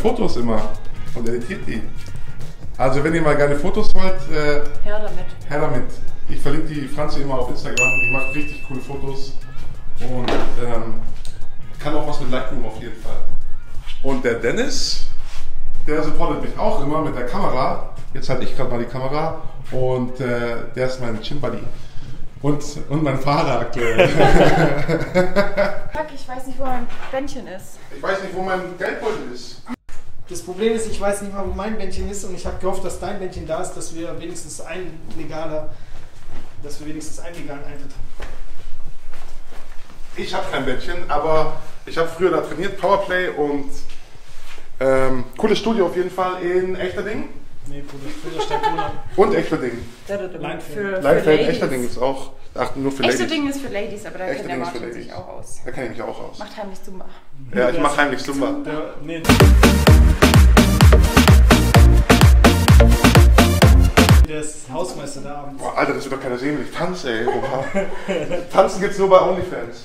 Fotos immer und editiert die. Also wenn ihr mal geile Fotos wollt, äh, Her damit. her damit. Ich verlinke die Franzi immer auf Instagram. Die macht richtig coole Fotos und ähm, kann auch was mit Lightroom auf jeden Fall. Und der Dennis, der supportet mich auch immer mit der Kamera. Jetzt halte ich gerade mal die Kamera und äh, der ist mein Chin-Buddy. Und, und mein Fahrer aktuell. Fuck, ich weiß nicht, wo mein Bändchen ist. ich weiß nicht, wo mein Geldbeutel ist. Das Problem ist, ich weiß nicht mal, wo mein Bändchen ist und ich habe gehofft, dass dein Bändchen da ist, dass wir wenigstens ein legaler, dass wir wenigstens einen legalen Eintritt haben. Ich habe kein Bettchen, aber ich habe früher da trainiert, Powerplay und ähm, cooles Studio auf jeden Fall in Echterding Nee, Bruder, und Echterding. Leinfeld. Echterding ist auch, ach, nur für Ladies. Echte Ding ist für Ladies, aber da kennt der Echterding Martin sich auch aus. Da kenne ich mich auch aus. Macht heimlich Zumba. Ja, ich mache heimlich Zumba. Der, nee. Ist Hausmeister da abends. Boah, Alter, das wird doch keiner sehen, wenn ich tanze, ey. Tanzen gibt's nur bei OnlyFans.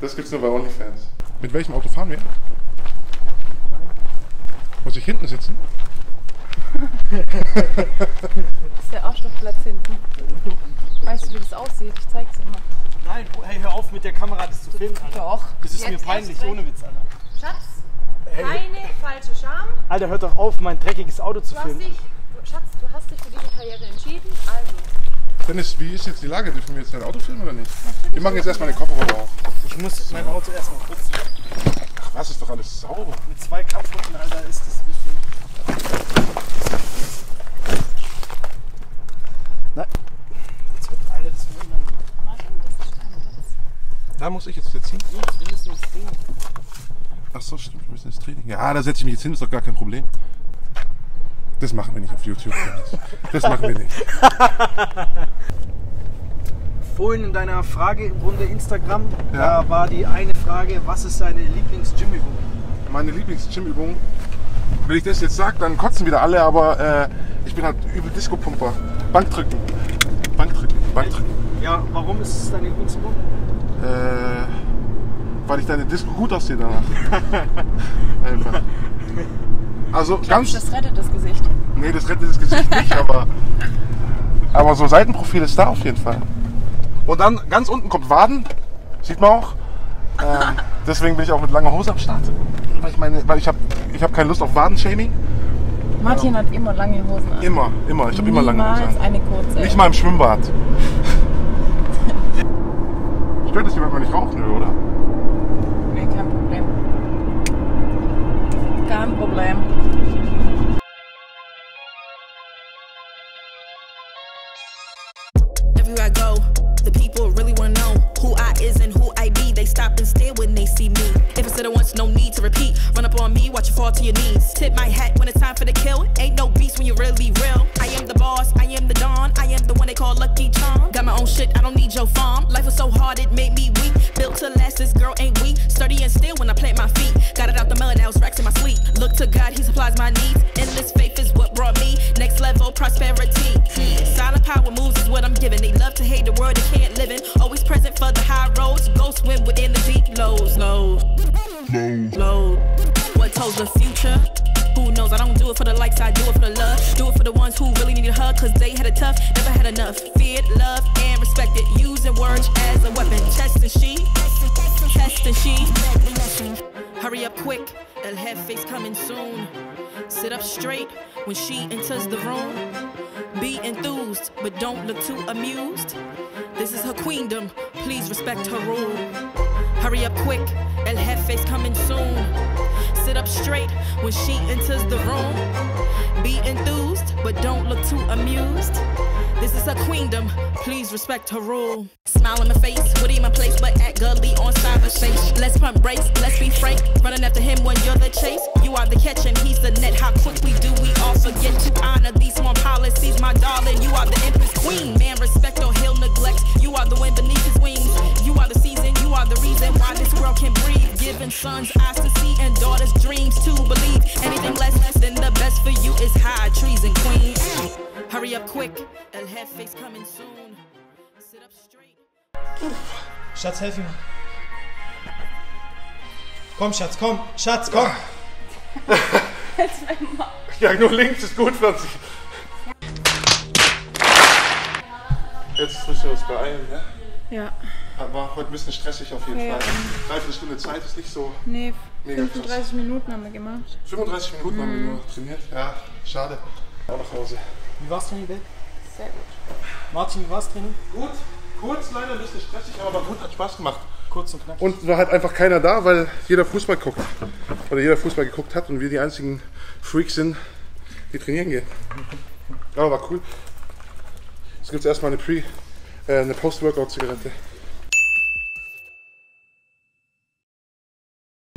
Das gibt's nur bei OnlyFans. Mit welchem Auto fahren wir? Muss ich hinten sitzen? Das ist der Arschlochplatz hinten. Weißt du, wie das aussieht? Ich zeig's dir mal. Nein, hey, hör auf mit der Kamera das zu filmen, Alter. Doch. Das ist mir Jetzt peinlich, erst recht. ohne Witz, Alter. Schatz, Hey, keine falsche Scham. Alter, hört doch auf, mein dreckiges Auto zu Du hast filmen. dich, du- Schatz, du hast dich Karriere entschieden. Also, Dennis, wie ist jetzt die Lage? Dürfen wir jetzt dein Auto filmen oder nicht? Wir machen jetzt erstmal den Kofferraum auf. Ich muss mein Auto erstmal putzen. Ach, was ist doch alles sauber. Mit zwei Kampfhunden, Alter, ist das ein bisschen. Nein. Jetzt wird, Alter, das mir unangenehm. Martin, das ist dein Platz. Da muss ich jetzt hin. Jungs, wir müssen ins Ding. Ach so, stimmt, wir müssen ins Training. Ja, da setze ich mich jetzt hin, ist doch gar kein Problem. Das machen wir nicht auf YouTube. Das machen wir nicht. Vorhin in deiner Fragerunde Instagram, Ja. da war die eine Frage, was ist deine Lieblings-Gym-Übung? Meine Lieblings-Gym-Übung, wenn ich das jetzt sage, dann kotzen wieder alle, aber äh, ich bin halt übel Disco-Pumper. Bankdrücken. Bankdrücken. Bankdrücken. Ja, warum ist es deine Lieblingsübung? Äh, weil ich deine Disco gut aussehe danach. Einfach. Also ganz. Das rettet das Gesicht. Nee, das rettet das Gesicht nicht, aber. Aber so Seitenprofil ist da auf jeden Fall. Und dann ganz unten kommt Waden, sieht man auch. Ähm, deswegen bin ich auch mit langer Hose am Start. Weil ich meine, weil ich habe ich hab keine Lust auf Wadenshaming. Martin hat immer lange Hosen an. Immer, immer. Ich habe immer lange Hose Niemals an. eine kurze. Nicht mal im Schwimmbad. Stört es jemand, wenn ich rauchen will, oder? Nee, kein Problem. Kein Problem. Everywhere I go, the people really wanna know who I is and who I be. They stop and stare when they see me. If I said it once, no need to repeat. Run up on me, watch you fall to your knees. Tip my hat when it's time for the kill. Ain't no beast when you're really real. I am the boss, I am the dawn. I am the one they call Lucky Charm. Got my own shit, I don't need your farm. Life was so hard, it made me weak. Built to last, this girl ain't weak. Sturdy and still when I plant my feet. Got it out the mud, now it's racks in my sleep. Look to God, He supplies my needs. Endless faith is what brought me next level prosperity. Power moves is what I'm giving. They love to hate the world they can't live in. Always present for the high roads. Go swim within the deep lows, lows, lows. Lows. What tells the future? Who knows? I don't do it for the likes, I do it for the love. Do it for the ones who really need a hug, cause they had it tough, never had enough. Feared, love, and respected. Using words as a weapon. Chest and she, chest and she. Hurry up quick, El Jefe's coming soon. Sit up straight when she enters the room. Be enthused, but don't look too amused. This is her queendom, please respect her rule. Hurry up quick, El Jefe's coming soon. Sit up straight when she enters the room. Be enthused, but don't look too amused. This is her queendom, please respect her rule. Smile in my face, would in my place, but act gully on cyberspace. Let's pump brakes, let's be frank. Running after him when you're the chase. You are the catch and he's the net. How quickly do we all forget to honor these small policies, my darling? You are the empress queen. Man, respect or he'll neglect. You are the wind beneath his wings. You are the season, you are the reason why this world can breathe. Giving sons eyes to see and daughters dreams to believe. Anything less than the best for you is high treason, queen. Hurry up quick, El Jefe's coming soon. Sit up straight. Schatz, helf ihm. Komm, Schatz, komm. Schatz, komm. Ja, nur links ist gut, Franzi. Jetzt müssen wir uns beeilen, ja? Ja. War heute ein bisschen stressig auf jeden Okay, Fall. Dreiviertel Stunde Zeit ist nicht so. Nee, Mega 35 Minuten haben wir gemacht. 35 Minuten haben wir nur trainiert. Ja, schade. Auch nach Hause. Wie war's Training, Dave? Sehr gut. Martin, wie war's Training? Gut, kurz, leider ein bisschen stressig, aber gut, hat Spaß gemacht. Kurz und knapp. Und war halt einfach keiner da, weil jeder Fußball guckt. Oder jeder Fußball geguckt hat und wir die einzigen Freaks sind, die trainieren gehen. Aber war cool. Jetzt gibt es erstmal eine Pre- äh, eine Post-Workout-Zigarette.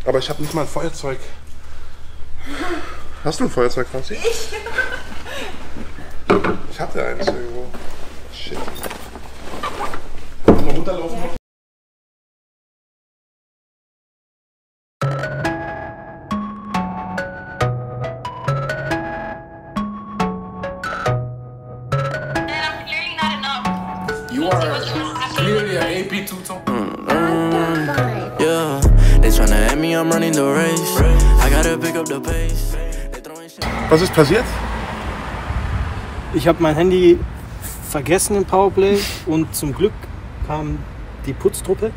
Aber ich habe nicht mal ein Feuerzeug. Hast du ein Feuerzeug, Franzi? Ich? Hatte eins irgendwo. Shit. Mal runterlaufen. You are clearly an AP two-tone. Yeah, they tryna at me, I'm running the race. I gotta pick up the pace. They throwing shit. Was ist passiert? Ich habe mein Handy vergessen im Powerplay und zum Glück kam die Putztruppe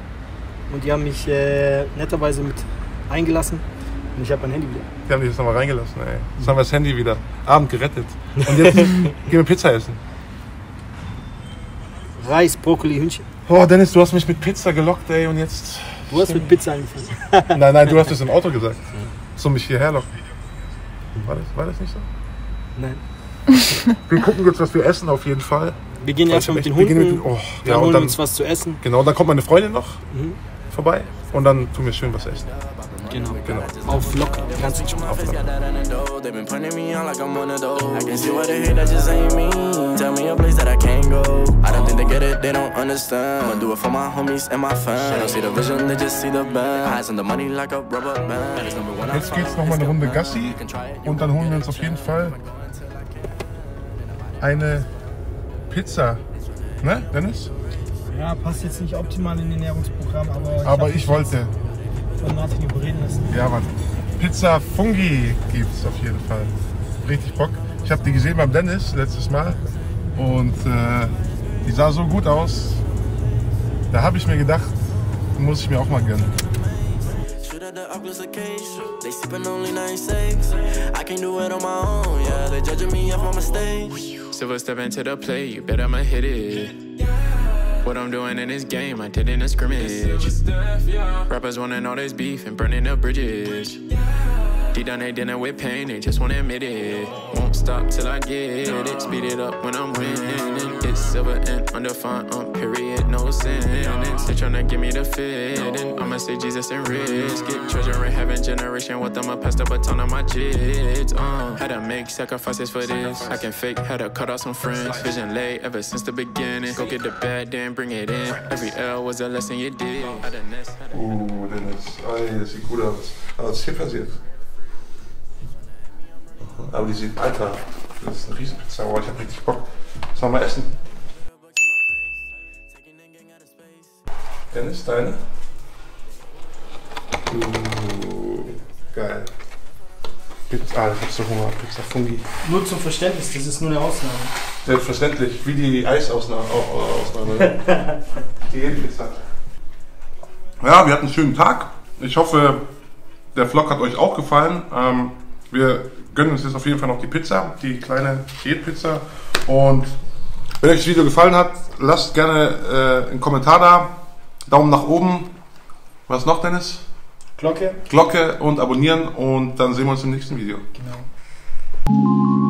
und die haben mich äh, netterweise mit eingelassen und ich habe mein Handy wieder. Die haben dich jetzt nochmal reingelassen, ey. Jetzt haben wir das Handy wieder. Abend gerettet. Und jetzt gehen wir Pizza essen. Reis, Brokkoli, Hühnchen. Oh, Dennis, du hast mich mit Pizza gelockt, ey. Und jetzt. Du hast mit Pizza angefangen. Nein, nein, du hast es im Auto gesagt. So mich hierher locken. War das, war das nicht so? Nein. Wir gucken jetzt, was wir essen, auf jeden Fall. Wir gehen erstmal mit den Hunden, mit den- oh, dann ja, holen dann, uns was zu essen. genau, dann kommt meine Freundin noch Mhm. vorbei. Und dann tun wir schön was essen. Genau. Genau. Auf locker, ganz My entspannt. face got that antidote. They been pointing me out like I'm one of those. I can see why they hate, that just ain't me. Tell me a place that I can't go. I don't think they get it, they don't understand. I'ma do it for my homies and my fans. They don't see the vision, they just see the band. Eyes on the money like a rubber band. It's number one, I Jetzt geht's noch mal eine Runde the Gassi. band. You can try it, you Und dann holen wir uns auf jeden Fall eine Pizza. Ne, Dennis? Ja, passt jetzt nicht optimal in den Ernährungsprogramm, aber, Aber hab ich wollte. von Martin überreden lassen. Ja, Mann. Pizza Fungi gibt's auf jeden Fall. Richtig Bock. Ich habe die gesehen beim Dennis letztes Mal und äh, die sah so gut aus. Da habe ich mir gedacht, muss ich mir auch mal gönnen. They sippin' only 96. I can do it on my own, yeah. They judging me off my mistakes. Silver step into the play, you bet I'ma hit it. What I'm doing in this game, I did in a scrimmage. Rappers wanting all this beef and burning the bridges. Deep down they dealing with pain, they just wanna admit it. Won't stop till I get it. Speed it up when I'm winning. It's silver and undefined, um, period, no sin. They tryna give me the fit, I'ma say Jesus and risk it. Treasure in heaven, generation with them, I pass the baton on my jits. Um, had to make sacrifices for this. I can fake, had to cut out some friends. Vision late ever since the beginning. Go get the bad, then bring it in. Every L was a lesson you did. Oh, Dennis. Ey, das sieht gut aus. Aber was ist hier passiert? Aber die sieht, Alter, das ist eine Riesenpizza. Oh, ich hab richtig Bock. Sollen wir mal essen? Dennis, deine? Uh, geil. Pizza, ah, ich hab so Hunger. Pizza Fungi. Nur zum Verständnis, das ist nur eine Ausnahme. Selbstverständlich, wie die Eisausnahme. Oh, Ausnahme. die Pizza. Ja, wir hatten einen schönen Tag. Ich hoffe, der Vlog hat euch auch gefallen. Ähm, wir gönnen uns jetzt auf jeden Fall noch die Pizza, die kleine Diätpizza. Und wenn euch das Video gefallen hat, lasst gerne äh, einen Kommentar da. Daumen nach oben. Was noch, Dennis? Glocke. Glocke und abonnieren und dann sehen wir uns im nächsten Video. Genau.